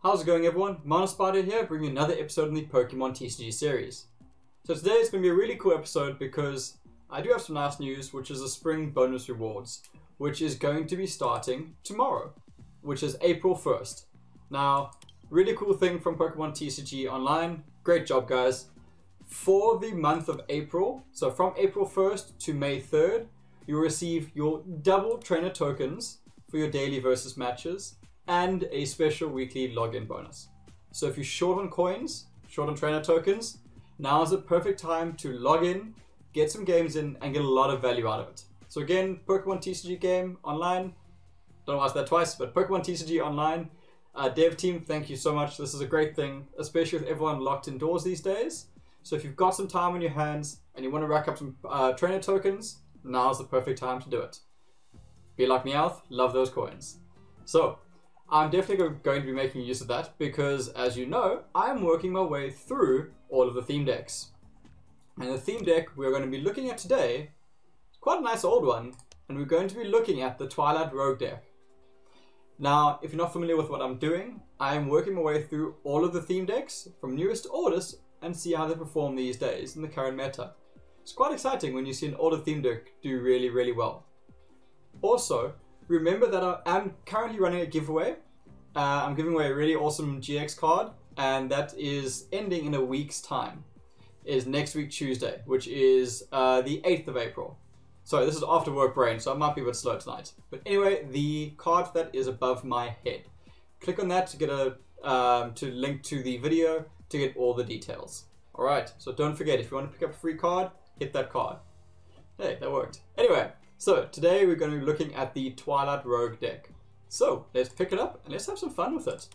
How's it going everyone? MountainSpyder here, bringing another episode in the Pokemon TCG series. So today is going to be a really cool episode because I do have some nice news, which is the Spring Bonus Rewards, which is going to be starting tomorrow, which is April 1st. Now, really cool thing from Pokemon TCG Online, great job guys. For the month of April, so from April 1st to May 3rd, you'll receive your double trainer tokens for your daily versus matches and a special weekly login bonus. So if you're short on coins, short on trainer tokens, now is the perfect time to log in, get some games in, and get a lot of value out of it. So again, Pokemon TCG game online. Don't I that twice, but Pokemon TCG online. Uh, dev team, thank you so much. This is a great thing, especially with everyone locked indoors these days. So if you've got some time on your hands and you want to rack up some uh, trainer tokens, now's the perfect time to do it. Be like Meowth, love those coins. So, I'm definitely going to be making use of that because, as you know, I'm working my way through all of the theme decks. And the theme deck we're going to be looking at today is quite a nice old one, and we're going to be looking at the Twilight Rogue deck. Now, if you're not familiar with what I'm doing, I'm working my way through all of the theme decks from newest to oldest and see how they perform these days in the current meta. It's quite exciting when you see an older theme deck do really, really well. Also, remember that I am currently running a giveaway. Uh, I'm giving away a really awesome GX card, and that is ending in a week's time. It is next week Tuesday, which is uh, the 8th of April. Sorry, this is after work brain, so I might be a bit slow tonight. But anyway, the card for that is above my head. Click on that to get a um, to link to the video to get all the details. All right, so don't forget if you want to pick up a free card, hit that card. Hey, that worked. Anyway, so today we're going to be looking at the Twilight Rogue deck. So let's pick it up and let's have some fun with it.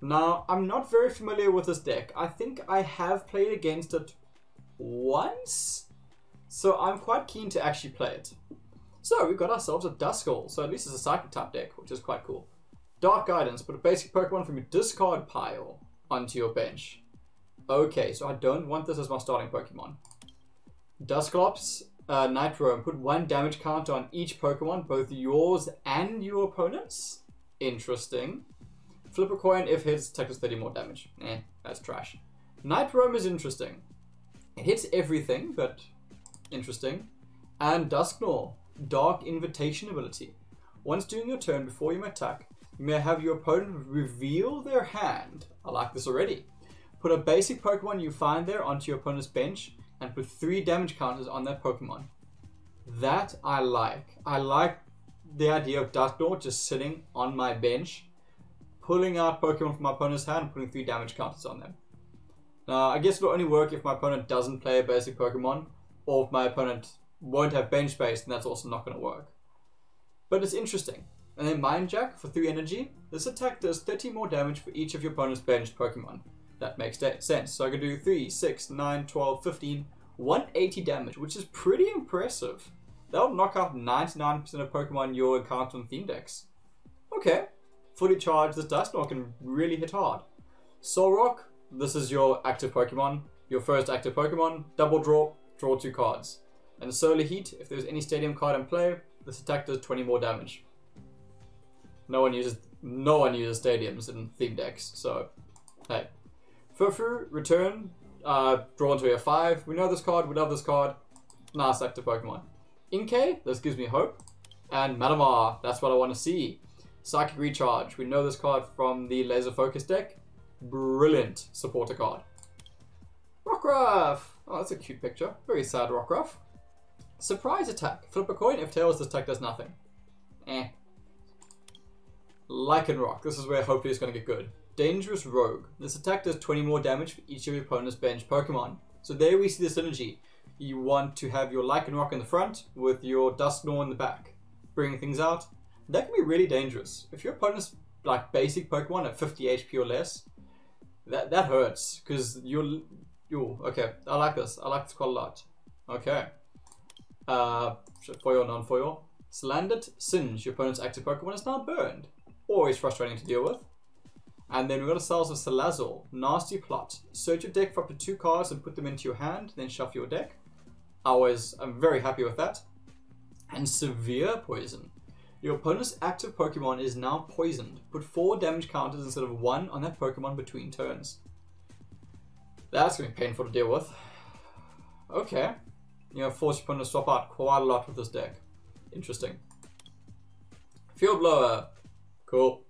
Now, I'm not very familiar with this deck. I think I have played against it once, so I'm quite keen to actually play it. So we've got ourselves a Duskull, so at least it's a Psychic type deck, which is quite cool. Dark Guidance, put a basic Pokemon from your discard pile onto your bench. Okay, so I don't want this as my starting Pokemon. Dusclops, uh, Nitro, put one damage counter on each Pokemon, both yours and your opponent's. Interesting. Flip a coin if hits, take 30 more damage. Eh, that's trash. Night is interesting. It hits everything, but interesting. And Dusknoir, Dark Invitation ability. Once during your turn before you attack, you may have your opponent reveal their hand. I like this already. Put a basic Pokemon you find there onto your opponent's bench and put three damage counters on their Pokemon. That I like. I like the idea of Dusknoir just sitting on my bench, pulling out Pokemon from my opponent's hand and putting three damage counters on them. Now, I guess it'll only work if my opponent doesn't play a basic Pokemon, or if my opponent won't have bench space, then that's also not going to work. But it's interesting. And then Mind Jack for 3 energy. This attack does 30 more damage for each of your opponent's benched Pokemon. That makes sense. So I can do 3, 6, 9, 12, 15, 180 damage, which is pretty impressive. That'll knock out 99% of Pokemon you'll encounter theme decks. Okay, fully charged, this Dusknoir can really hit hard. Solrock, this is your active Pokemon, your first active Pokemon, double draw, draw two cards. And Solar Heat, if there's any stadium card in play, this attack does 20 more damage. No one uses no one uses stadiums in theme decks, so hey. Furfrou, return, uh, drawn to a 5. We know this card, we love this card. Nice active Pokemon. Inkay, this gives me hope. And Malamar, that's what I want to see. Psychic Recharge, we know this card from the Laser Focus deck. Brilliant supporter card. Rockruff! Oh, that's a cute picture. Very sad Rockruff. Surprise attack. Flip a coin. If tails, this attack does nothing. Eh. Lycanroc. This is where hopefully it's going to get good. Dangerous Rogue. This attack does 20 more damage for each of your opponent's bench Pokemon. So there we see the synergy. You want to have your Lycanroc in the front with your Dusknoir in the back. Bringing things out. That can be really dangerous. If your opponent's like basic Pokemon at 50 HP or less, that that hurts because you're you okay. I like this. I like this quite a lot. Okay. Uh, foil, non-foil. Salandit Singe. Your opponent's active Pokemon is now burned. Always frustrating to deal with. And then we've got ourselves a Salazzle. Nasty plot. Search your deck for up to two cards and put them into your hand, then shuffle your deck. I always, I'm very happy with that. And Severe Poison. Your opponent's active Pokemon is now poisoned. Put four damage counters instead of one on that Pokemon between turns. That's going to be painful to deal with. Okay. You know, force your opponent to swap out quite a lot with this deck. Interesting. Field Blower. Cool.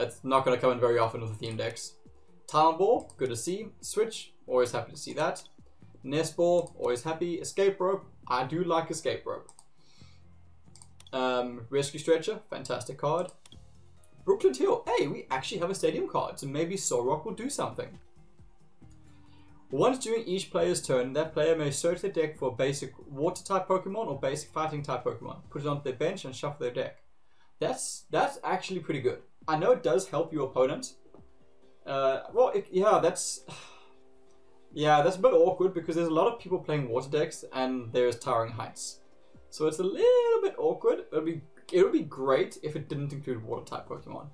That's not going to come in very often with the theme decks. Talent Ball, good to see. Switch, always happy to see that. Nest Ball, always happy. Escape Rope, I do like Escape Rope. Um, Rescue Stretcher, fantastic card. Brooklet Hill, hey, we actually have a stadium card, so maybe Solrock will do something. Once during each player's turn, that player may search their deck for a basic water type Pokemon or basic fighting type Pokemon, put it onto their bench and shuffle their deck. That's that's actually pretty good. I know it does help your opponent. Uh, well, it, yeah, that's yeah, that's a bit awkward because there's a lot of people playing water decks and there's Towering Heights, so it's a little bit awkward. It'll be it would be great if it didn't include water type Pokemon.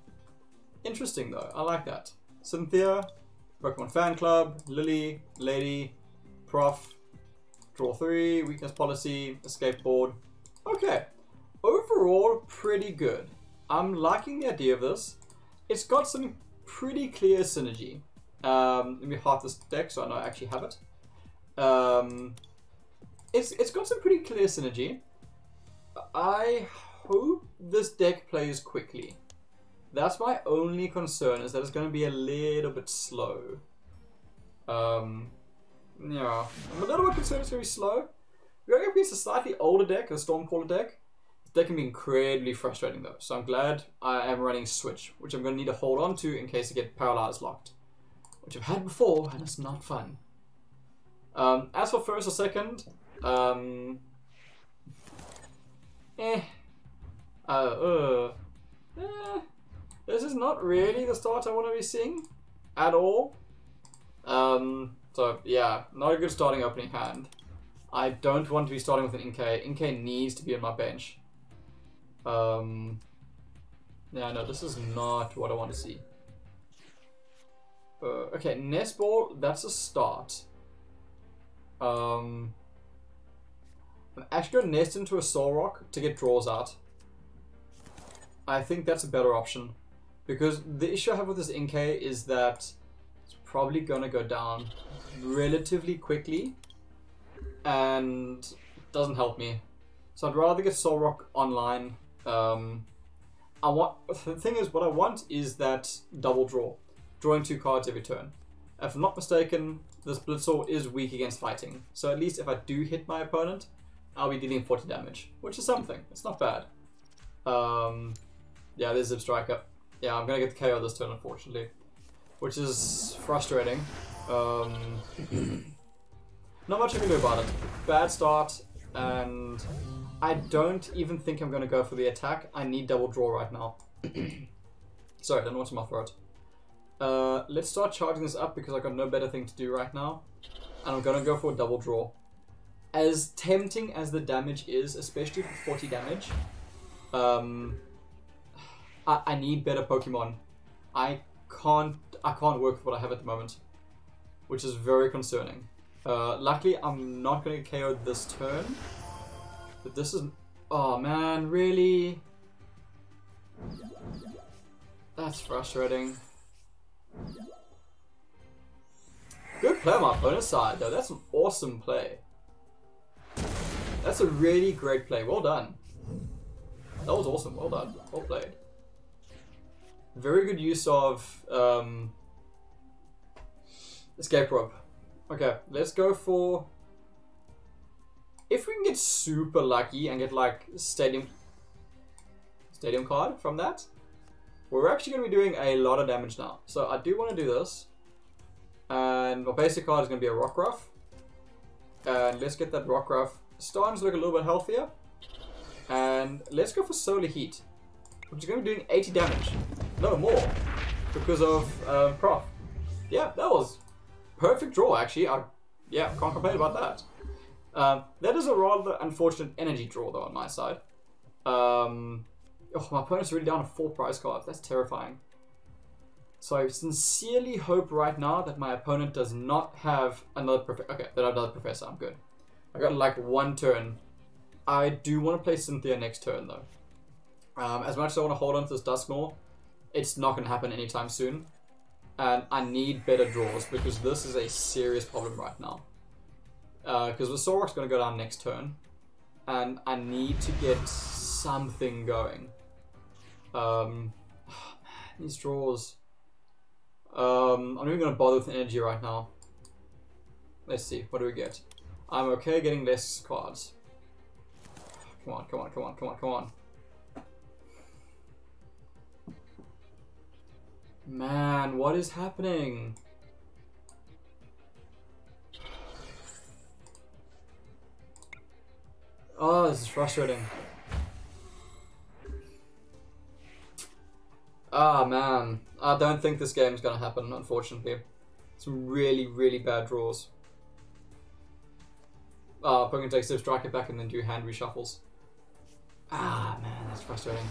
Interesting though, I like that. Cynthia, Pokemon Fan Club, Lily, Lady, Prof, Draw 3, Weakness Policy, Escape Board. Okay, overall, pretty good. I'm liking the idea of this. It's got some pretty clear synergy. Um, let me half this deck so I know I actually have it. Um, it's, it's got some pretty clear synergy. I hope this deck plays quickly. That's my only concern is that it's going to be a little bit slow. Um, yeah, I'm a little bit concerned it's going to be slow. We're going against a slightly older deck, a Stormcaller deck. That can be incredibly frustrating though, so I'm glad I am running Switch, which I'm going to need to hold on to in case I get Paralyzed locked. Which I've had before, and it's not fun. Um, as for first or second, um, eh, uh, uh, eh, this is not really the start I want to be seeing at all. Um, so yeah, not a good starting opening hand. I don't want to be starting with an Inkay. Inkay needs to be on my bench. Um, yeah, no, this is not what I want to see. Uh, okay, Nest Ball, that's a start. Um, I'm actually going to Nest into a Solrock to get draws out. I think that's a better option. Because the issue I have with this Inkay is that it's probably going to go down relatively quickly. And doesn't help me. So I'd rather get Solrock online um, I want the thing is what I want is that double draw, drawing two cards every turn. If I'm not mistaken, this Blitzle is weak against fighting, so at least if I do hit my opponent, I'll be dealing 40 damage, which is something. It's not bad. Um, yeah, there's Zebstrika. Yeah, I'm gonna get the KO this turn, unfortunately, which is frustrating. Um, not much I can do about it. Bad start, and I don't even think I'm going to go for the attack. I need double draw right now. Sorry, I don't know what's in my throat. Uh, let's start charging this up because I've got no better thing to do right now. And I'm going to go for a double draw. As tempting as the damage is, especially for 40 damage, um, I, I need better Pokemon. I can't I can't work with what I have at the moment, which is very concerning. Uh, luckily, I'm not going to KO this turn. But this is... Oh man, really? That's frustrating. Good play on my opponent's side though, that's an awesome play. That's a really great play, well done. That was awesome, well done, well played. Very good use of um, escape rope. Okay, let's go for get super lucky and get like stadium stadium card from that, we're actually going to be doing a lot of damage now. So I do want to do this. And my basic card is going to be a Rockruff. And let's get that Rockruff starting to look a little bit healthier. And let's go for Solar Heat. Which is going to be doing 80 damage. No more. Because of um, Prof. Yeah, that was perfect draw actually. I yeah, can't complain about that. Um, that is a rather unfortunate energy draw, though, on my side. Um, oh, my opponent's really down to four prize cards. That's terrifying. So I sincerely hope right now that my opponent does not have another professor. Okay, they have another professor. I'm good. I got like one turn. I do want to play Cynthia next turn, though. Um, as much as I want to hold on to this Dusknoir, it's not going to happen anytime soon. And I need better draws because this is a serious problem right now. Because uh, the Solrock's going to go down next turn. And I need to get something going. Um, these draws. Um, I'm not even going to bother with energy right now. Let's see, what do we get? I'm okay getting less cards. Come on, come on, come on, come on, come on. Man, what is happening? Oh, this is frustrating. Ah, oh, man. I don't think this game's gonna happen, unfortunately. Some really, really bad draws. Ah, uh, Pokemon takes strike it back and then do hand reshuffles. Ah, man, that's frustrating.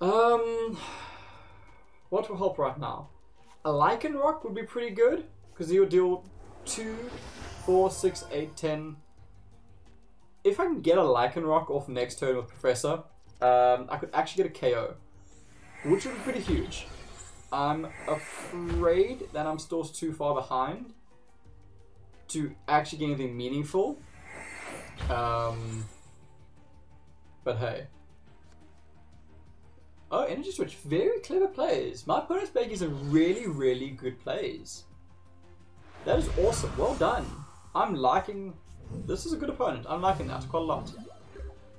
Um, what will help right now? A Lycanroc would be pretty good because he'll deal 2, 4, 6, 8, 10. If I can get a Lycanroc off next turn with Professor, um, I could actually get a KO, which would be pretty huge. I'm afraid that I'm still too far behind to actually get anything meaningful. Um, but hey. Oh, Energy Switch. Very clever plays. My opponent's making some really, really good plays. That is awesome. Well done. I'm liking... This is a good opponent. I'm liking that quite a lot.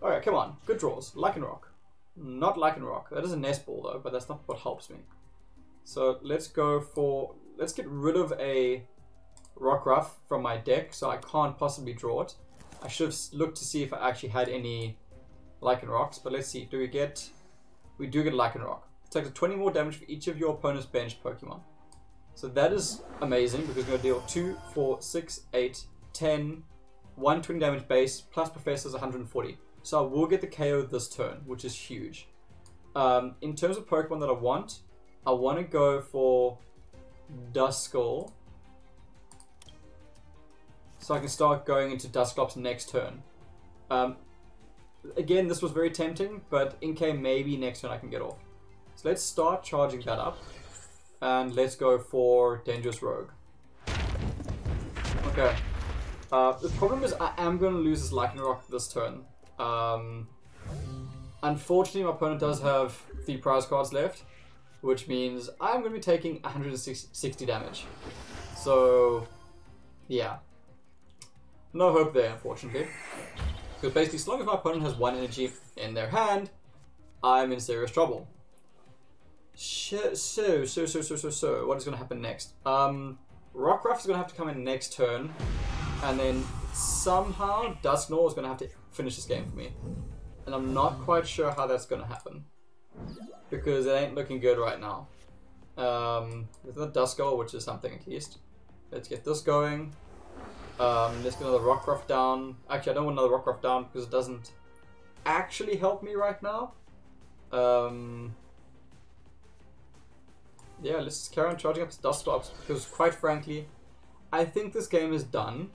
Alright, come on. Good draws. Lycanroc. Not Lycanroc. That is a nest ball though, but that's not what helps me. So let's go for... Let's get rid of a Rockruff from my deck, so I can't possibly draw it. I should have looked to see if I actually had any Lycanrocs, but let's see. Do we get we do get Lycanroc. It takes 20 more damage for each of your opponent's benched Pokemon. So that is amazing because we're going to deal 2, 4, 6, 8, 10, 120 damage base, plus Professor's 140. So I will get the KO this turn, which is huge. Um, in terms of Pokemon that I want, I want to go for Duskull. So I can start going into Dusclops next turn. Um, Again, this was very tempting, but Inkay maybe next turn I can get off. So let's start charging that up. And let's go for Dangerous Rogue. Okay. Uh, the problem is I am going to lose this Lycanroc this turn. Um, unfortunately, my opponent does have three prize cards left, which means I'm going to be taking 160 damage. So, yeah. No hope there, unfortunately. Because basically, as long as my opponent has one energy in their hand, I'm in serious trouble. So, so, so, so, so, so, what is going to happen next? Um, Rockruff is going to have to come in next turn, and then somehow Dusknoir is going to have to finish this game for me. And I'm not quite sure how that's going to happen. Because it ain't looking good right now. Um, with the Duskull, which is something at least. Let's get this going. Um, let's get another Rockruff down. Actually, I don't want another Rockruff down because it doesn't actually help me right now. Um, yeah, let's carry on charging up Dusclops because, quite frankly, I think this game is done.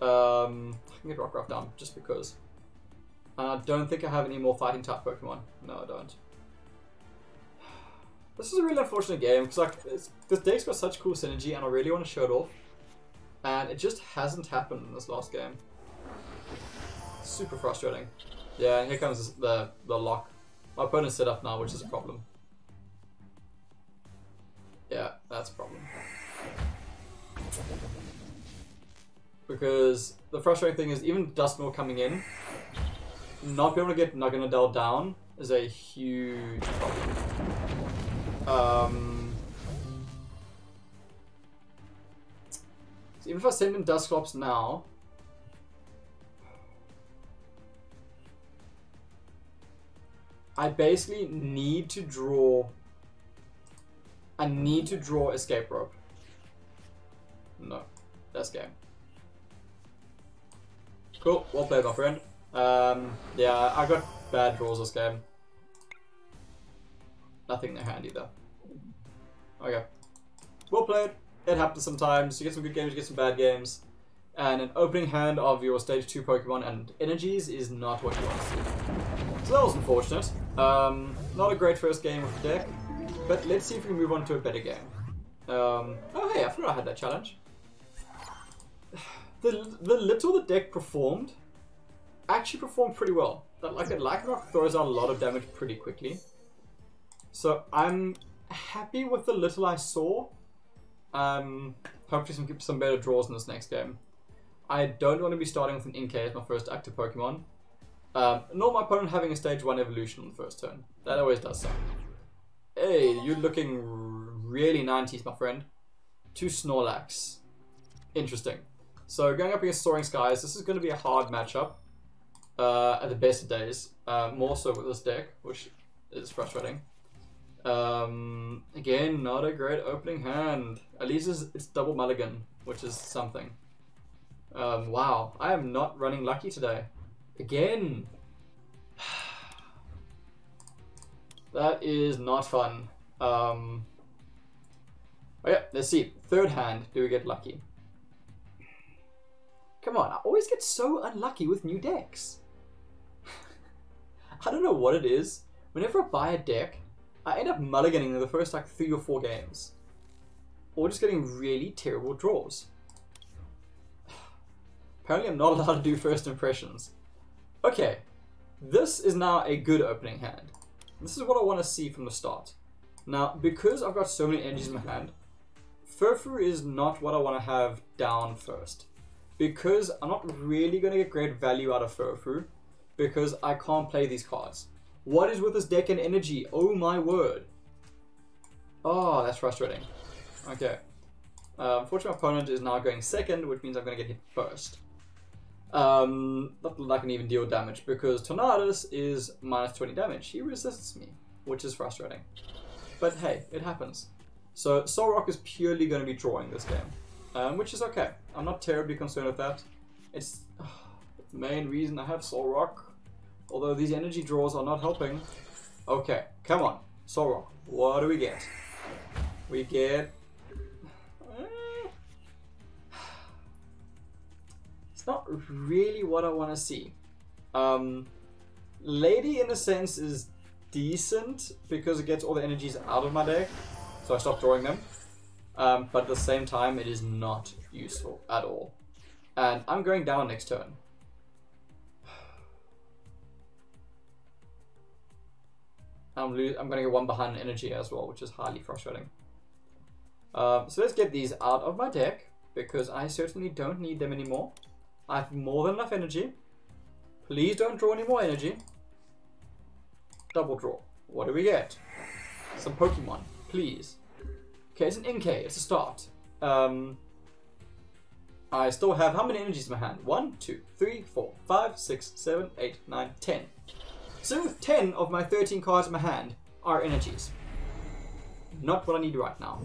Um, I can get Rockruff down just because. And I don't think I have any more fighting type Pokemon. No, I don't. This is a really unfortunate game because like this deck's got such cool synergy and I really want to show it off. And it just hasn't happened in this last game. Super frustrating. Yeah, here comes the, the lock. My opponent's set up now, which is a problem. Yeah, that's a problem. Because the frustrating thing is even Dusknoir coming in, not being able to get Naganadel down is a huge problem. Um, even if I send in Dusclops now, I basically need to draw. I need to draw escape rope. No, that's game. Cool, well played, my friend. Um, yeah, I got bad draws this game. Nothing in their hand either. Okay. Well played it happens sometimes. You get some good games, you get some bad games. And an opening hand of your stage 2 Pokemon and energies is not what you want to see. So that was unfortunate. Um, not a great first game with the deck, but let's see if we can move on to a better game. Um, oh hey, I forgot I had that challenge. The, the little the deck performed actually performed pretty well. Like Lycanroc throws out a lot of damage pretty quickly. So I'm happy with the little I saw. Um, hopefully some some better draws in this next game. I don't want to be starting with an Inkay as my first active Pokemon. Um, nor my opponent having a stage 1 evolution on the first turn. That always does suck. Hey, you're looking really 90s, my friend. Two Snorlax. Interesting. So going up against Soaring Skies, this is going to be a hard matchup. Uh, at the best of days. Uh, more so with this deck, which is frustrating. Um, again, not a great opening hand. At least it's, it's double mulligan, which is something. Um, wow, I am not running lucky today. Again. That is not fun. Um, oh yeah, let's see. Third hand, do we get lucky? Come on, I always get so unlucky with new decks. I don't know what it is. Whenever I buy a deck, I end up mulliganing the first like three or four games. Or just getting really terrible draws. Apparently I'm not allowed to do first impressions. Okay, this is now a good opening hand. This is what I want to see from the start. Now, because I've got so many energies in my hand, Furfrou is not what I want to have down first. Because I'm not really going to get great value out of Furfrou, because I can't play these cards. What is with this deck and energy? Oh my word. Oh, that's frustrating. Okay. Uh, unfortunately, my opponent is now going second, which means I'm going to get hit first. Um, not that I can even deal damage, because Tornadus is minus 20 damage. He resists me, which is frustrating. But hey, it happens. So Solrock is purely going to be drawing this game, um, which is okay. I'm not terribly concerned with that. It's the main reason I have Solrock, although these energy draws are not helping. Okay, come on, Solrock, what do we get? We get... not really what I want to see. Um, Lady, in a sense, is decent because it gets all the energies out of my deck, so I stop drawing them. Um, but at the same time, it is not useful at all. And I'm going down next turn. I'm, I'm going to get one behind energy as well, which is highly frustrating. Um, so let's get these out of my deck, because I certainly don't need them anymore. I have more than enough energy. Please don't draw any more energy. Double draw. What do we get? Some Pokemon, please. Okay, it's an Inkay. It's a start. Um, I still have how many energies in my hand? One, two, three, four, five, six, seven, eight, nine, ten. So with 10 of my 13 cards in my hand are energies. Not what I need right now.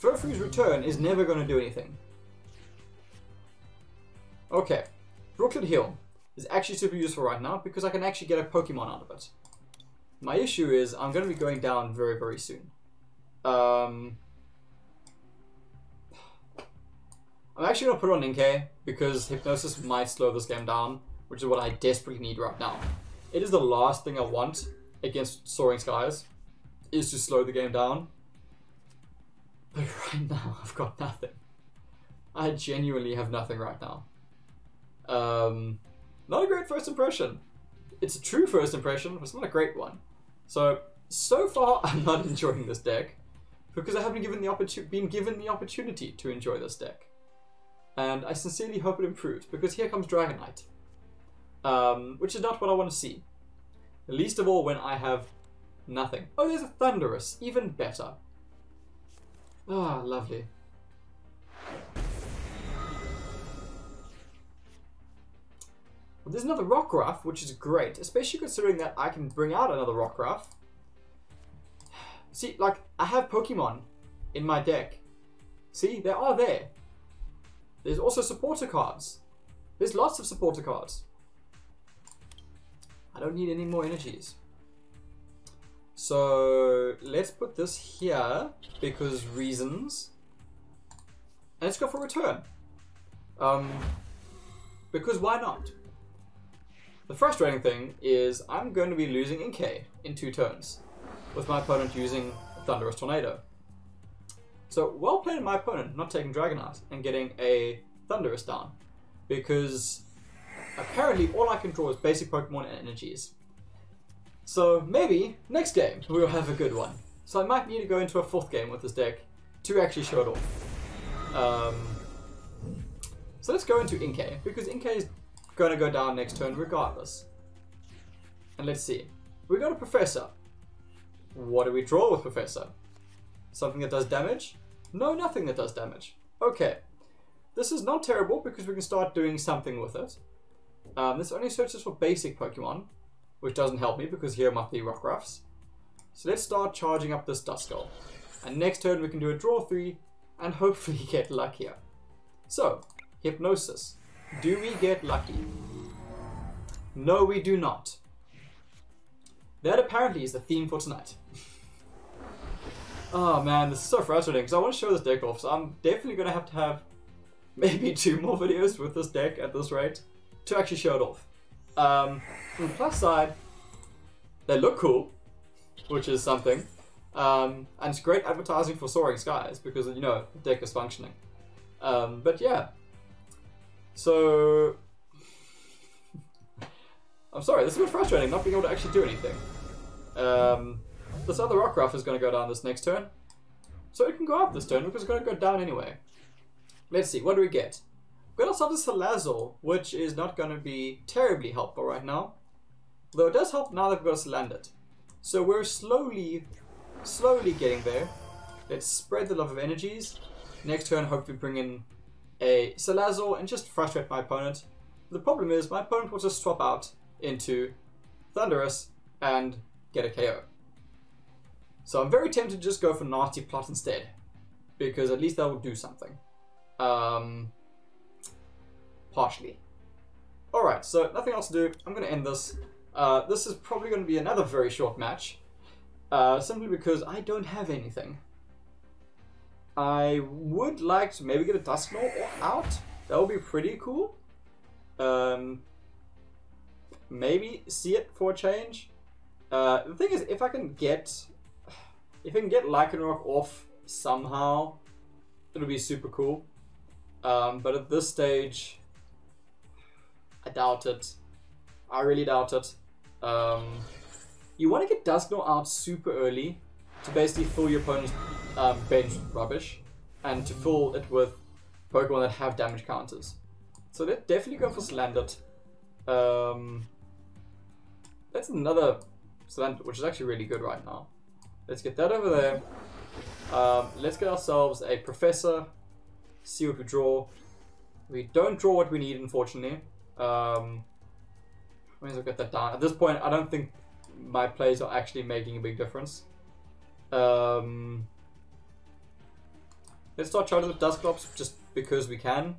Furfrou's return is never going to do anything. Okay, Brooklet Hill is actually super useful right now because I can actually get a Pokemon out of it. My issue is I'm going to be going down very, very soon. Um, I'm actually going to put on Inkay because Hypnosis might slow this game down, which is what I desperately need right now. It is the last thing I want against Soaring Skies, is to slow the game down. But right now, I've got nothing. I genuinely have nothing right now. Um, not a great first impression. It's a true first impression, but it's not a great one. So, so far, I'm not enjoying this deck because I haven't given the been given the opportunity to enjoy this deck. And I sincerely hope it improves because here comes Dragonite, um, which is not what I want to see. Least of all when I have nothing. Oh, there's a Thundurus. even better. Ah, lovely. Well, there's another Rockruff, which is great, especially considering that I can bring out another Rockruff. See, like, I have Pokemon in my deck. See, they are there. There's also supporter cards. There's lots of supporter cards. I don't need any more energies. So let's put this here because reasons. And let's go for return. Um, because why not? The frustrating thing is I'm going to be losing Inkay in two turns, with my opponent using Thunderous Tornado. So well played my opponent not taking Dragonite and getting a Thundurus down, because apparently all I can draw is basic Pokemon and energies. So maybe next game we'll have a good one. So I might need to go into a fourth game with this deck to actually show it off. Um, so let's go into Inkay, because Inkay is going to go down next turn regardless. And let's see. We got a Professor. What do we draw with Professor? Something that does damage? No, nothing that does damage. Okay. This is not terrible because we can start doing something with it. Um, this only searches for basic Pokemon, which doesn't help me because here might be Rockruffs. So let's start charging up this Duskull. And next turn we can do a draw 3 and hopefully get luckier. So, Hypnosis. Do we get lucky? No, we do not. That apparently is the theme for tonight. oh man, this is so frustrating because I want to show this deck off, so I'm definitely going to have to have maybe two more videos with this deck at this rate to actually show it off. Um, the plus side, they look cool, which is something. Um, and it's great advertising for Soaring Skies because, you know, the deck is functioning. Um, but yeah. So. I'm sorry, this is a bit frustrating not being able to actually do anything. Um, this other Rockruff is going to go down this next turn. So it can go up this turn because it's going to go down anyway. Let's see, what do we get? We got ourselves a Salazzle, which is not going to be terribly helpful right now. Though it does help now that we've got Salandit. So we're slowly, slowly getting there. Let's spread the love of energies. Next turn, hopefully bring in a Salazzle and just frustrate my opponent. The problem is my opponent will just swap out into Thundurus and get a KO. So I'm very tempted to just go for Nasty Plot instead. Because at least that will do something. Um, partially. Alright, so nothing else to do. I'm going to end this. Uh, this is probably going to be another very short match. Uh, simply because I don't have anything. I would like to maybe get a Dusknoir out. That would be pretty cool. Um, maybe see it for a change. Uh, the thing is, if I can get, if I can get Lycanroc off somehow, it'll be super cool. Um, but at this stage, I doubt it. I really doubt it. Um, you want to get Dusknoir out super early to basically fool your opponent's um, bench rubbish and to fill it with Pokemon that have damage counters. So let's definitely go for Salandit. Um, that's another Salandit, which is actually really good right now. Let's get that over there. Um, let's get ourselves a Professor. See what we draw. We don't draw what we need, unfortunately. Um, may as well get that down. At this point, I don't think my plays are actually making a big difference. Um, let's start charging with Dusclops just because we can.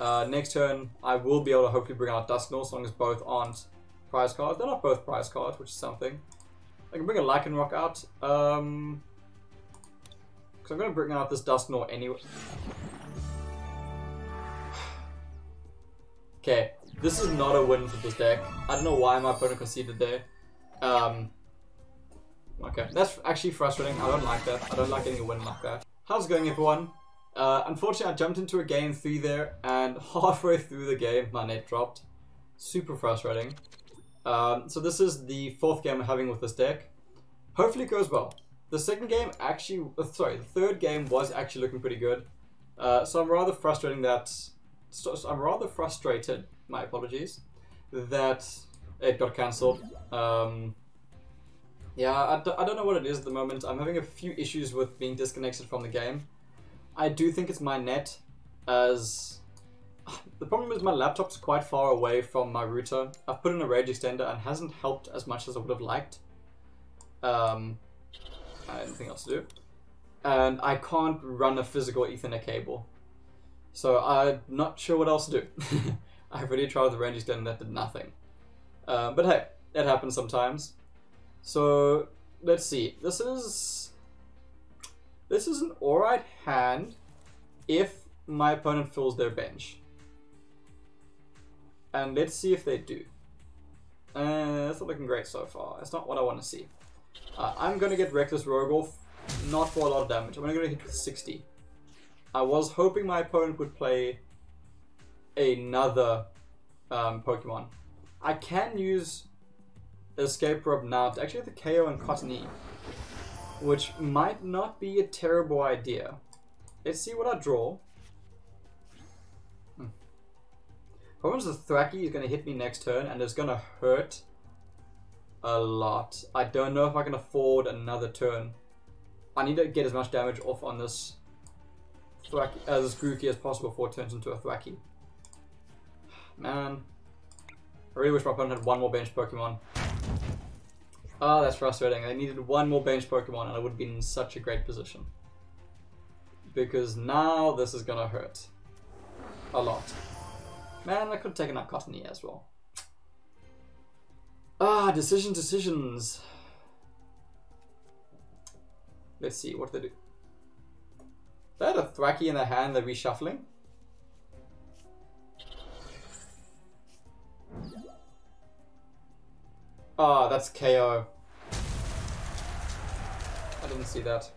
Uh, next turn, I will be able to hopefully bring out Dusknoir as long as both aren't prize cards. They're not both prize cards, which is something. I can bring a Lycanroc out. Um, because I'm going to bring out this Dusknoir anyway. okay, this is not a win for this deck. I don't know why my opponent conceded there. Um, okay, that's actually frustrating. I don't like that. I don't like getting a win like that. How's it going, everyone? Uh, unfortunately, I jumped into a game 3 there, and halfway through the game, my net dropped. Super frustrating. Um, so this is the fourth game I'm having with this deck. Hopefully it goes well. The second game actually, uh, sorry, the third game was actually looking pretty good. Uh, so I'm rather frustrating that, so, so I'm rather frustrated, my apologies, that it got cancelled. Um, yeah, I d I don't know what it is at the moment. I'm having a few issues with being disconnected from the game. I do think it's my net, as the problem is my laptop's quite far away from my router. I've put in a rage extender and hasn't helped as much as I would have liked. Um, I have anything else to do. And I can't run a physical Ethernet cable. So I'm not sure what else to do. I've already tried the range extender that did nothing. Uh, but hey, it happens sometimes. So let's see. This is this is an alright hand if my opponent fills their bench. And let's see if they do. Uh, it's not looking great so far. It's not what I want to see. Uh, I'm going to get Reckless Rogue off, not for a lot of damage. I'm only going to hit 60. I was hoping my opponent would play another um, Pokemon. I can use Escape Rope now to actually the KO and Cottonee, which might not be a terrible idea. Let's see what I draw. Hmm. Problem's the Thwackey is going to hit me next turn and it's going to hurt a lot. I don't know if I can afford another turn. I need to get as much damage off on this Thwackey, as Grookey as possible before it turns into a Thwackey. Man. I really wish my opponent had one more bench Pokemon. Ah, oh, that's frustrating. I needed one more bench Pokemon and I would have been in such a great position. Because now this is gonna hurt. A lot. Man, I could have taken out Cottonee as well. Ah, decision decisions. Let's see, what do they do? They had a Thwackey in their hand, they're reshuffling. Ah, oh, that's KO. I didn't see that.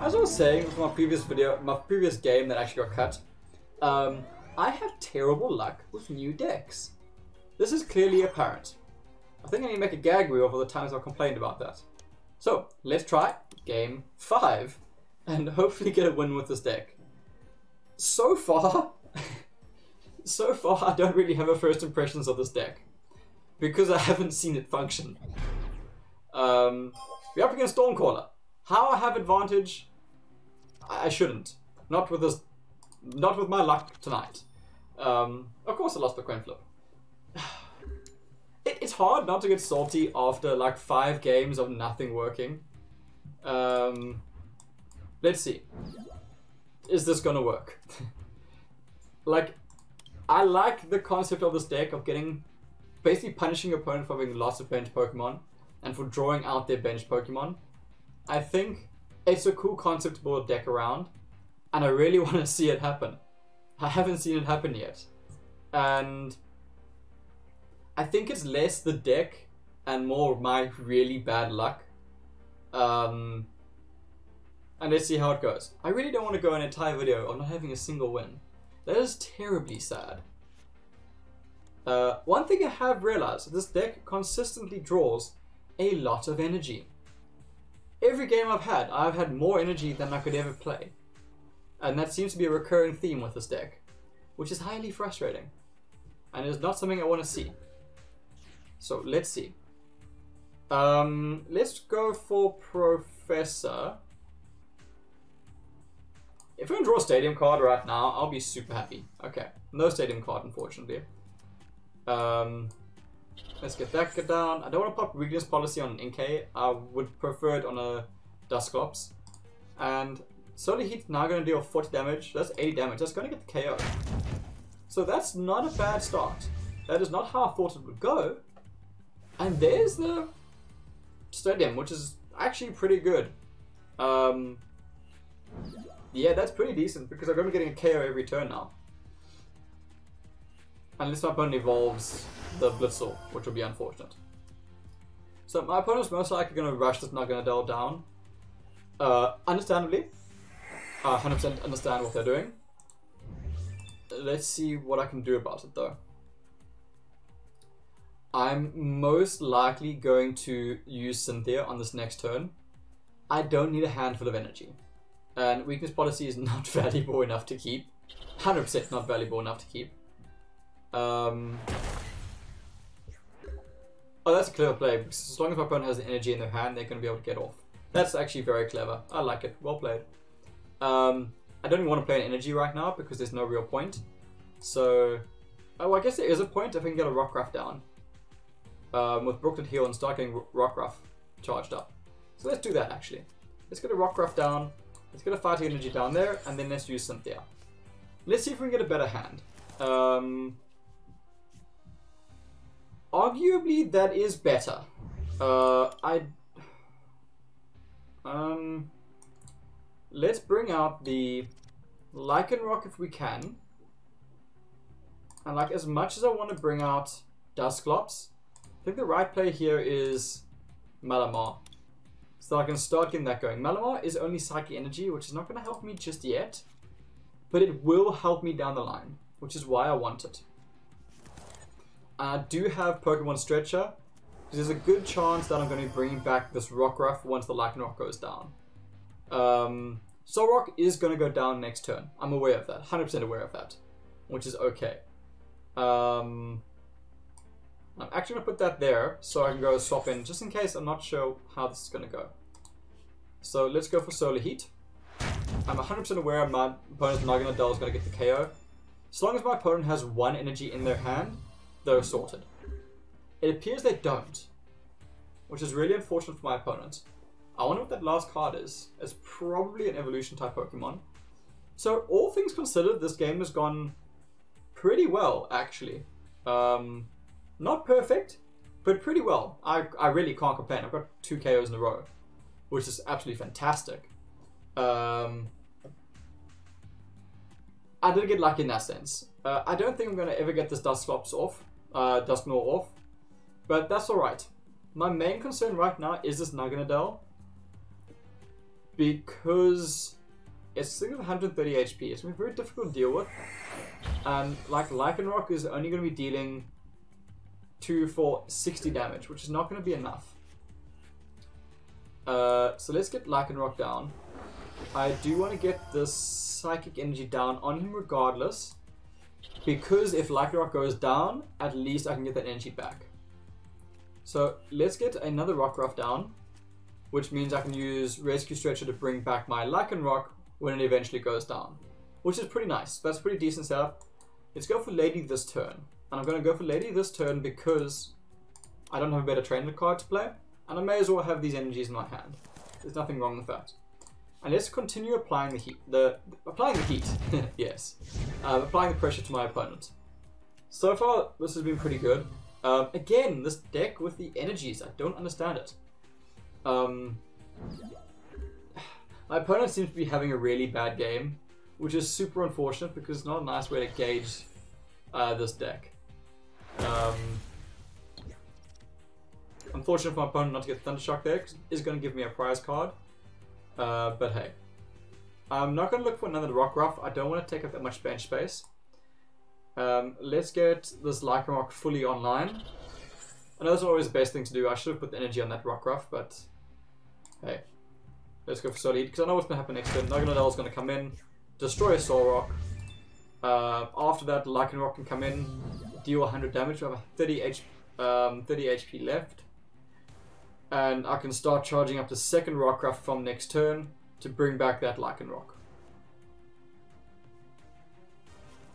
As I was saying with my previous video, my previous game that actually got cut, um, I have terrible luck with new decks. This is clearly apparent. I think I need to make a gag reel for the times I've complained about that. So, let's try game 5 and hopefully get a win with this deck. So far, so far I don't really have a first impressions of this deck because I haven't seen it function. Um, we're up against Stormcaller. How I have advantage, I shouldn't. Not with this, not with my luck tonight. Um, of course I lost the coin flip. It, it's hard not to get salty after like five games of nothing working. Um, let's see. Is this gonna work? like, I like the concept of this deck of getting basically punishing your opponent for having lots of bench Pokemon and for drawing out their bench Pokemon. I think it's a cool concept to build a deck around, and I really want to see it happen. I haven't seen it happen yet. And I think it's less the deck and more my really bad luck. Um, and let's see how it goes. I really don't want to go an entire video of not having a single win. That is terribly sad. Uh, one thing I have realized, this deck consistently draws a lot of energy. Every game I've had, I've had more energy than I could ever play. And that seems to be a recurring theme with this deck, which is highly frustrating. And is not something I want to see. So let's see. Um, let's go for Professor. If we can draw a stadium card right now, I'll be super happy. Okay, no stadium card, unfortunately. Um, let's get that down. I don't want to pop weakness policy on Inkay. I would prefer it on a Dusclops. And Solar Heat's now going to deal 40 damage. That's 80 damage. That's going to get the KO. So that's not a bad start. That is not how I thought it would go. And there's the stadium, which is actually pretty good. Um, yeah, that's pretty decent because I'm going to be getting a KO every turn now. Unless my opponent evolves the Blitzle, which will be unfortunate. So my opponent's most likely going to rush this Naganadel down. Uh, understandably. I 100% understand what they're doing. Let's see what I can do about it though. I'm most likely going to use Cynthia on this next turn. I don't need a handful of energy. And weakness policy is not valuable enough to keep. 100% not valuable enough to keep. Um, oh, that's a clever play. Because as long as my opponent has the energy in their hand, they're going to be able to get off. That's actually very clever. I like it. Well played. Um, I don't even want to play an energy right now because there's no real point. So, oh, I guess there is a point if I can get a Rockruff down um, with Brooklet Hill and start getting Rockruff charged up. So let's do that actually. Let's get a Rockruff down, let's get a Fighting Energy down there, and then let's use Cynthia. Let's see if we can get a better hand. Um, arguably that is better. Uh, I... Um, let's bring out the Lycanroc if we can. And like as much as I want to bring out Dusclops, I think the right play here is Malamar. So I can start getting that going. Malamar is only Psychic Energy, which is not going to help me just yet. But it will help me down the line, which is why I want it. I do have Pokemon Stretcher, because there's a good chance that I'm going to be bringing back this Rockruff once the Lycanroc goes down. Um, Solrock is going to go down next turn. I'm aware of that, 100% aware of that, which is okay. Um, I'm actually going to put that there so I can go swap in, just in case I'm not sure how this is going to go. So let's go for Solar Heat. I'm 100% aware my opponent's Naganadel is going to get the KO. As long as my opponent has one energy in their hand, they're sorted. It appears they don't, which is really unfortunate for my opponent. I wonder what that last card is. It's probably an evolution type Pokemon. So all things considered, this game has gone pretty well, actually. Um, not perfect, but pretty well. I, I really can't complain. I've got two KOs in a row, which is absolutely fantastic. Um, I did get lucky in that sense. Uh, I don't think I'm going to ever get this Dusclops off, uh, Dusknoir off, but that's alright. My main concern right now is this Naganadel, because it's sitting 130 HP. It's going to be very difficult to deal with. And like Lycanroc is only going to be dealing 2 for 60 damage, which is not going to be enough. Uh, so let's get Lycanroc down. I do want to get this Psychic Energy down on him regardless. Because if Lycanroc goes down, at least I can get that energy back. So let's get another Rockruff down which means I can use Rescue Stretcher to bring back my Lycanroc when it eventually goes down, which is pretty nice. That's pretty decent setup. Let's go for Lady this turn. And I'm going to go for Lady this turn because I don't have a better trainer card to play, and I may as well have these energies in my hand. There's nothing wrong with that. And let's continue applying the heat. The applying the heat, yes, um, applying the pressure to my opponent. So far, this has been pretty good. Um, again, this deck with the energies, I don't understand it. Um, my opponent seems to be having a really bad game, which is super unfortunate because it's not a nice way to gauge uh, this deck. Um, unfortunate for my opponent not to get Thundershock there, is going to give me a prize card. Uh, but hey. I'm not going to look for another Rockruff. I don't want to take up that much bench space. Um, let's get this Lycanroc fully online. I know that's always the best thing to do. I should have put the energy on that Rockruff, but Hey, let's go for Solid because I know what's going to happen next turn. Naganadel is going to come in, destroy a Solrock. Uh, after that, Lycanroc can come in, deal 100 damage. We have 30, H um, 30 HP left. And I can start charging up the second Rockruff from next turn to bring back that Lycanroc.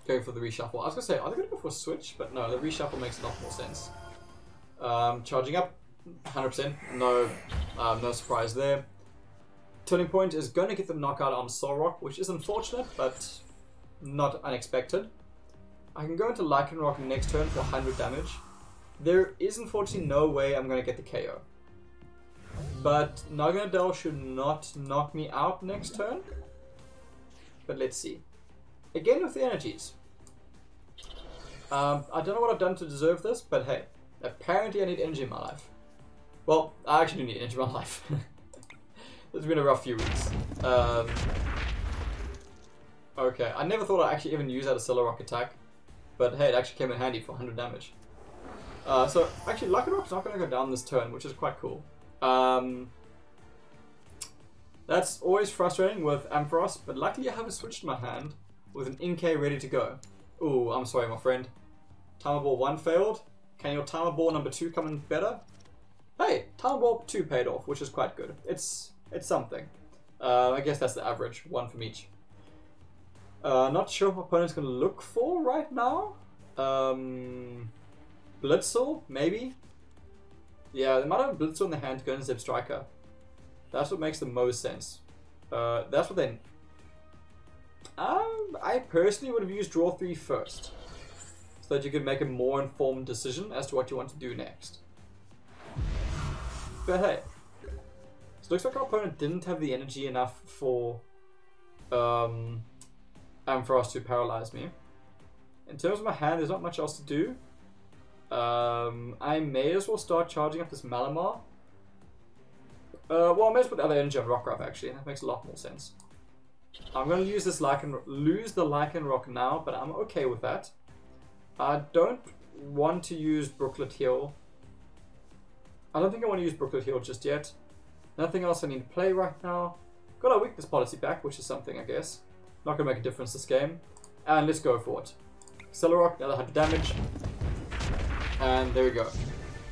Going for the reshuffle. I was going to say, are they to go for a switch? But no, the reshuffle makes a lot more sense. Um, charging up 100%. No, um, no surprise there. Turning Point is going to get the knockout on Solrock, which is unfortunate, but not unexpected. I can go into Lycanroc next turn for 100 damage. There is unfortunately no way I'm going to get the KO. But Naganadel should not knock me out next turn. But let's see. Again with the energies. Um, I don't know what I've done to deserve this, but hey, apparently I need energy in my life. Well, I actually do need energy in my life. it's been a rough few weeks. Um, okay, I never thought I'd actually even use that Rock attack. But hey, it actually came in handy for 100 damage. Uh, so, actually, Lycanroc's not going to go down this turn, which is quite cool. Um, that's always frustrating with Ampharos, but luckily I have a switch in my hand with an Inkay ready to go. Ooh, I'm sorry, my friend. Timer Ball 1 failed. Can your Timer Ball number 2 come in better? Hey, Town Warp 2 paid off, which is quite good. It's it's something. Uh, I guess that's the average, one from each. Uh, not sure what opponent's to look for right now. Um, Blitzle, maybe? Yeah, they might have Blitzle in the hand to go into Striker. That's what makes the most sense. Uh, that's what they... Um, I personally would have used Draw 3 first. So that you could make a more informed decision as to what you want to do next. But hey. So looks like our opponent didn't have the energy enough for um, Ampharos to paralyze me. in terms of my hand, there's not much else to do. Um, I may as well start charging up this Malamar. Uh, well, I may as well put the other energy on Rockruff actually. That makes a lot more sense. I'm going to use this Lycan, lose the Lycanroc now, but I'm okay with that. I don't want to use Brooklet Hill. I don't think I want to use Brooklet Hill just yet. Nothing else I need to play right now. Got our weakness policy back, which is something, I guess. Not to make a difference this game. And let's go for it. Accelerock, another 100 damage. And there we go.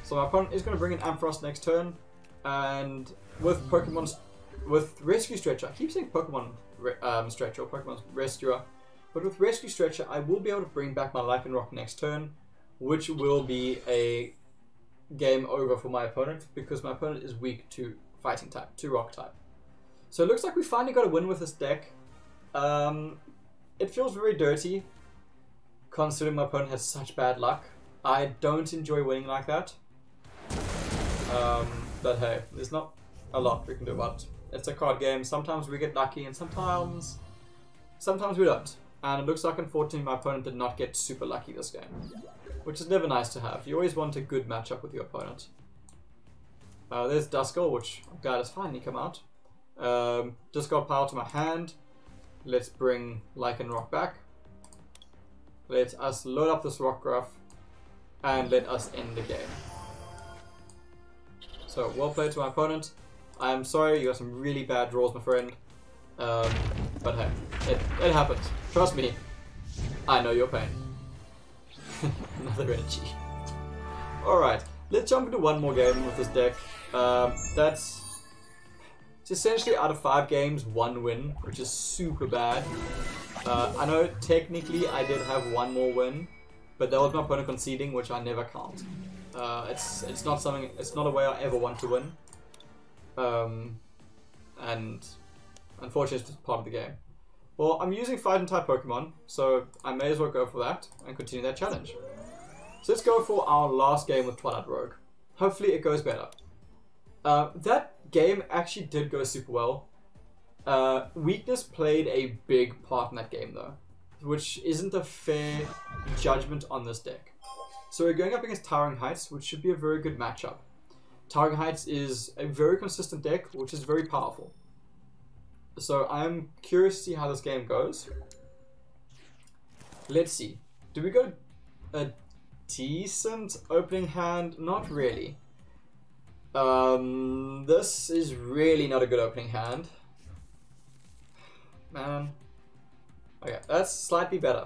So my opponent is to bring in Ampharos next turn. And with Pokemon... With Rescue Stretcher, I keep saying Pokemon um, Stretcher or Pokemon Rescuer. But with Rescue Stretcher, I will be able to bring back my Lycanroc next turn. Which will be a game over for my opponent. Because my opponent is weak to Fighting type, to Rock type. So it looks like we finally got a win with this deck. Um, it feels very dirty, considering my opponent has such bad luck. I don't enjoy winning like that. Um, but hey, there's not a lot we can do about it. It's a card game. Sometimes we get lucky, and sometimes, sometimes we don't. And it looks like, unfortunately, my opponent did not get super lucky this game, which is never nice to have. You always want a good matchup with your opponent. Uh, there's Duskull, which I'm glad has finally come out. Um, Discard Power to my hand. Let's bring Lichen Lycanroc back. Let us load up this Rockruff and let us end the game. So, well played to my opponent. I'm sorry, you got some really bad draws, my friend. Um, but hey, it, it happens. Trust me, I know your pain. Another energy. Alright, let's jump into one more game with this deck. Um, that's it's essentially out of five games, one win, which is super bad. Uh, I know technically I did have one more win, but that was my opponent conceding, which I never count. Uh, it's it's not something. It's not a way I ever want to win. Um, and unfortunately, it's just part of the game. Well, I'm using fighting type Pokemon, so I may as well go for that and continue that challenge. So let's go for our last game with Twilight Rogue. Hopefully, it goes better. Uh, that game actually did go super well. Uh, weakness played a big part in that game, though, which isn't a fair judgment on this deck. So we're going up against Towering Heights, which should be a very good matchup. Towering Heights is a very consistent deck, which is very powerful. So I'm curious to see how this game goes. Let's see. Do we go a decent opening hand? Not really. Um, this is really not a good opening hand. Man. Okay, that's slightly better.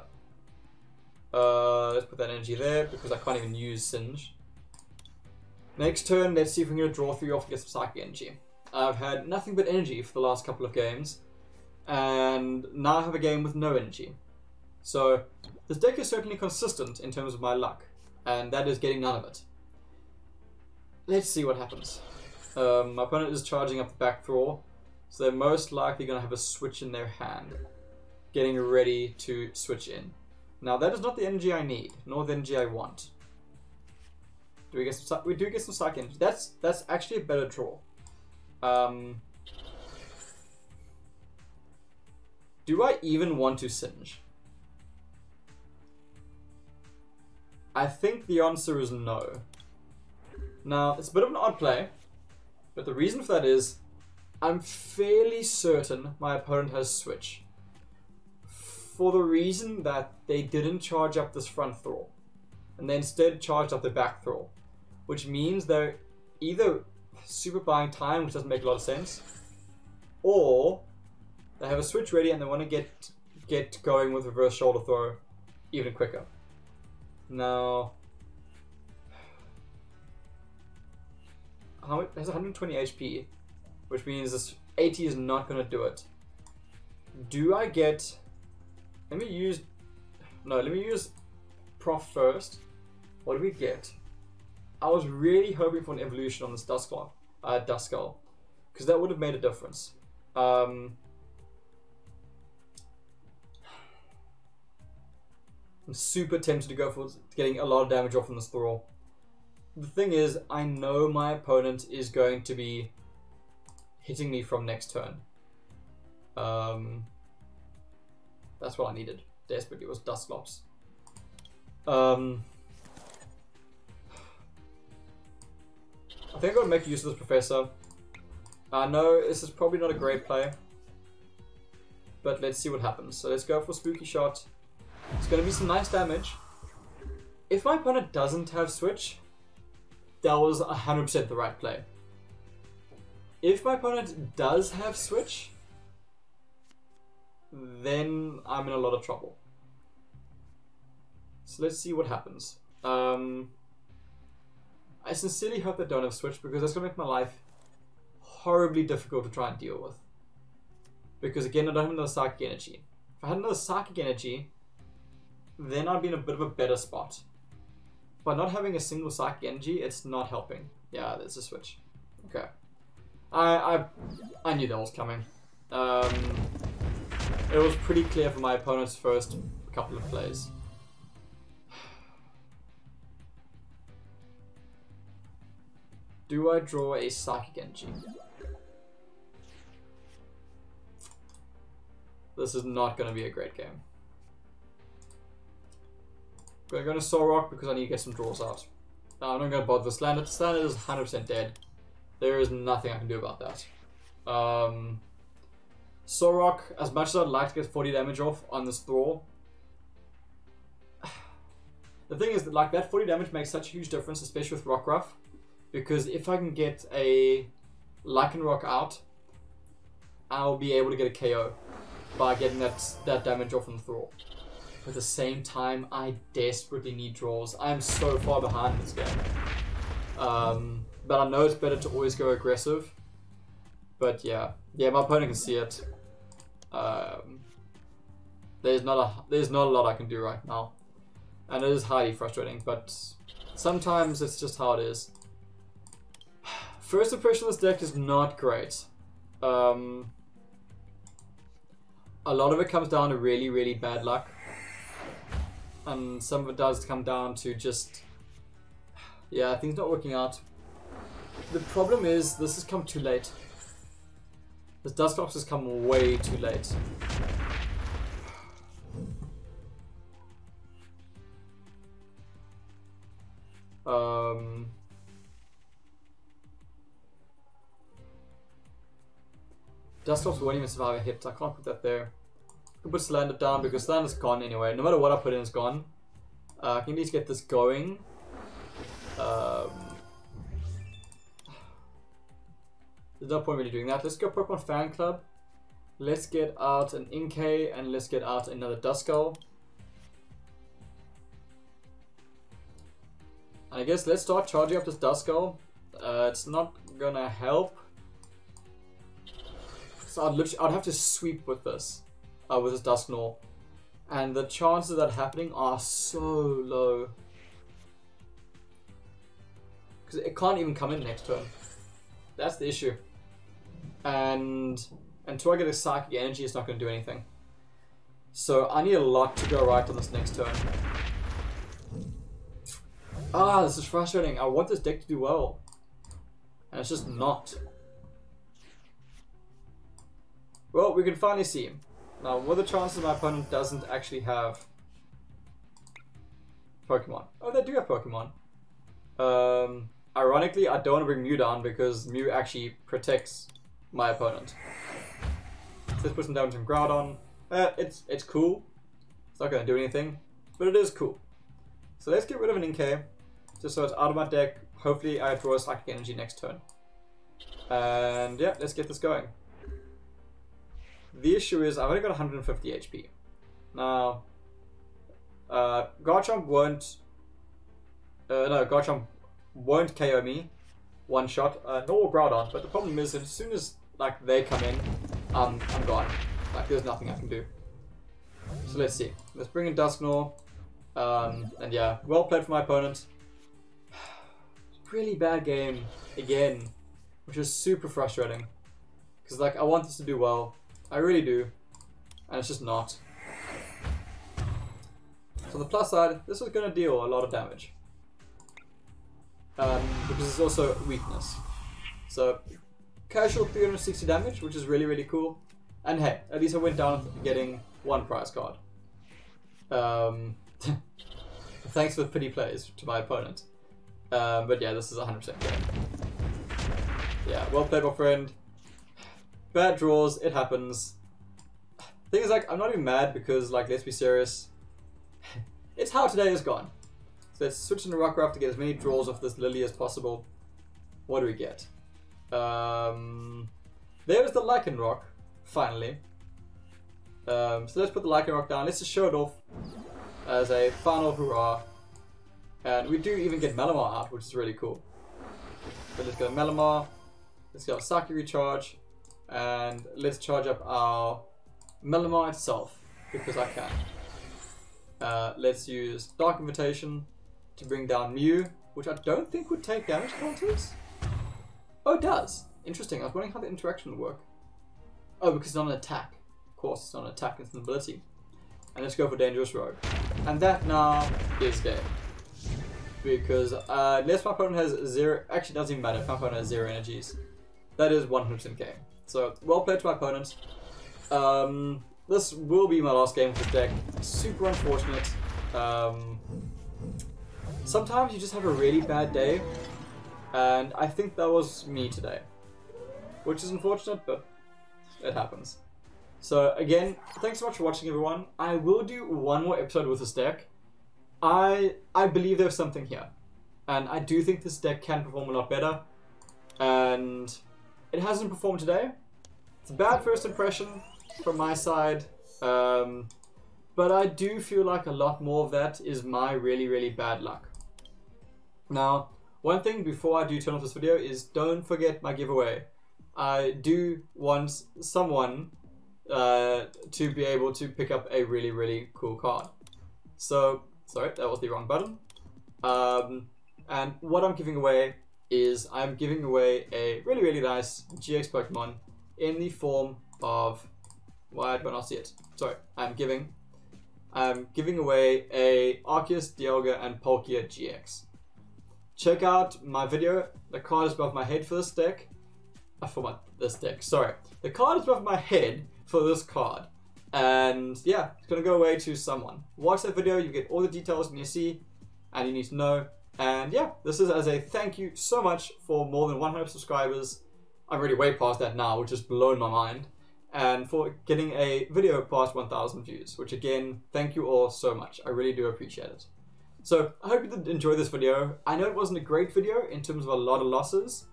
Uh, let's put that energy there because I can't even use Singe. Next turn, let's see if we can draw three off and get some Psychic Energy. I've had nothing but energy for the last couple of games, and now I have a game with no energy. So, this deck is certainly consistent in terms of my luck, and that is getting none of it. Let's see what happens. Um, my opponent is charging up the back Throh, so they're most likely going to have a switch in their hand, getting ready to switch in. Now that is not the energy I need, nor the energy I want. Do we get some? We do get some psychic energy. That's that's actually a better draw. Um, do I even want to singe? I think the answer is no. Now, it's a bit of an odd play, but the reason for that is I'm fairly certain my opponent has switch. For the reason that they didn't charge up this front Throh, and they instead charged up the back Throh, which means they're either super buying time, which doesn't make a lot of sense, or they have a switch ready and they want to get get going with reverse shoulder throw even quicker. Now, how it has 120 HP, which means this 80 is not going to do it. Do I get? Let me use. No, let me use Prof first. What do we get? I was really hoping for an evolution on this Duskull, uh, Duskull, because that would have made a difference. Um, I'm super tempted to go for getting a lot of damage off from this Throh the thing is, I know my opponent is going to be hitting me from next turn. Um, that's what I needed desperately was Dusclops. Um, I think I'm going to make use of this Professor. I know this is probably not a great play, but let's see what happens. So let's go for Spooky Shot. It's going to be some nice damage. If my opponent doesn't have Switch, that was 100% the right play. If my opponent does have Switch, then I'm in a lot of trouble. So let's see what happens. Um, I sincerely hope they don't have Switch because that's going to make my life horribly difficult to try and deal with. Because again, I don't have another Psychic Energy. If I had another Psychic Energy, then I'd be in a bit of a better spot. By not having a single Psychic Energy, it's not helping. Yeah, there's a Switch. Okay. I I, I knew that was coming. Um, it was pretty clear for my opponent's first couple of plays. Do I draw a Psychic Energy? This is not going to be a great game. I'm to Solrock because I need to get some draws out. I'm not to bother with Salandit. Salandit is 100% dead. There is nothing I can do about that. Um, Solrock, as much as I'd like to get 40 damage off on this Throh, the thing is that like that 40 damage makes such a huge difference, especially with Rockruff. Because if I can get a Lycanroc out, I'll be able to get a KO by getting that that damage off on the Throh. At the same time, I desperately need draws. I'm so far behind this game. Um, but I know it's better to always go aggressive. But yeah, yeah, my opponent can see it. Um, there's not a there's not a lot I can do right now, and it is highly frustrating. But sometimes it's just how it is. First impression of this deck is not great. Um, a lot of it comes down to really, really bad luck. And some of it does come down to just... Yeah, things not working out. The problem is, this has come too late. This Dusclops has come way too late. Um... Dusclops won't even survive a hit. I can't put that there. Put Salandit down because Salandit's gone anyway. No matter what I put in, it's gone. Uh, I can at least get this going. Um, there's no point really doing that. Let's go Pokemon Fan Club. Let's get out an Inkay and let's get out another Duskull. I guess let's start charging up this Duskull. Uh, it's not gonna help so I'd I'd have to sweep with this, uh, with this Dusknoir. And the chances of that happening are so low. Because it can't even come in next turn. That's the issue. And until I get a Psychic Energy, it's not going to do anything. So I need a lot to go right on this next turn. Ah, this is frustrating. I want this deck to do well. And it's just not. Well, we can finally see him. Now, what are the chances my opponent doesn't actually have Pokemon? Oh, they do have Pokemon. Um, ironically, I don't want to bring Mew down because Mew actually protects my opponent. So let's put some down some Groudon. Uh, it's it's cool. It's not going to do anything, but it is cool. So let's get rid of an Inkay, just so it's out of my deck. Hopefully I draw a Psychic Energy next turn. And yeah, let's get this going. The issue is I've only got 150 HP. Now, uh, Garchomp won't... Uh, no, Garchomp won't KO me one shot, uh, nor Groudon, but the problem is as soon as like they come in, um, I'm gone. Like there's nothing I can do. So let's see. Let's bring in Dusknoir. Um, and yeah, well played for my opponent. really bad game again, which is super frustrating. Because like I want this to do well, I really do. And it's just not. So on the plus side, this is going to deal a lot of damage. Um, because it's also weakness. So, casual 360 damage, which is really, really cool. And hey, at least I went down getting one prize card. Um, Thanks for pity plays to my opponent. Um, but yeah, this is 100% game. Yeah, well played, my friend. Bad draws, it happens. Thing is, like, I'm not even mad because, like, let's be serious. it's how today has gone. So let's switch into Rockruff to get as many draws off this Lillie as possible. What do we get? Um, there's the Lycanroc, finally. Um, so let's put the Lycanroc down. Let's just show it off as a final hurrah. And we do even get Malamar out, which is really cool. So let's go Malamar. Let's go Psychic Recharge. And let's charge up our Malamar itself, because I can. Uh, let's use Dark Invitation to bring down Mew, which I don't think would take damage counters. Oh, it does. Interesting. I was wondering how the interaction would work. Oh, because it's not an attack. Of course, it's not an attack, it's an ability. And let's go for Dangerous Rogue. And that now is game. Because uh, unless my opponent has zero, actually doesn't even matter if my opponent has zero energies. That is 100% game. So, well played to my opponent. Um, this will be my last game with this deck. Super unfortunate. Um, sometimes you just have a really bad day. And I think that was me today. Which is unfortunate, but it happens. So again, thanks so much for watching everyone. I will do one more episode with this deck. I I believe there's something here. And I do think this deck can perform a lot better. And it hasn't performed today. It's a bad first impression from my side. Um, but I do feel like a lot more of that is my really, really bad luck. Now, one thing before I do turn off this video is don't forget my giveaway. I do want someone uh, to be able to pick up a really, really cool card. So, sorry, that was the wrong button. Um, and what I'm giving away is I'm giving away a really, really nice GX Pokemon in the form of, why did I not see it? Sorry, I'm giving, I'm giving away a Arceus, Dialga, and Palkia GX. Check out my video. The card is above my head for this deck. Uh, for my, this deck, sorry. The card is above my head for this card. And yeah, it's gonna go away to someone. Watch that video, you get all the details and you need to see and you need to know. And yeah, this is as a thank you so much for more than 100 subscribers. I'm already way past that now, which has blown my mind. And for getting a video past 1,000 views, which again, thank you all so much. I really do appreciate it. So I hope you did enjoy this video. I know it wasn't a great video in terms of a lot of losses,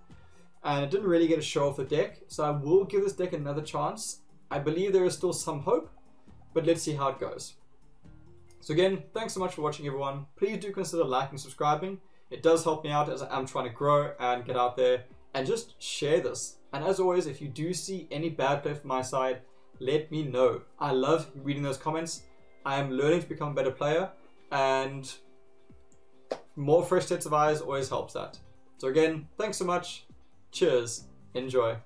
and it didn't really get a show off the deck, so I will give this deck another chance. I believe there is still some hope, but let's see how it goes. So again, thanks so much for watching everyone. Please do consider liking subscribing. It does help me out as I'm trying to grow and get out there and just share this. And as always, if you do see any bad play from my side, let me know. I love reading those comments. I am learning to become a better player and more fresh sets of eyes always helps that. So again, thanks so much. Cheers. Enjoy.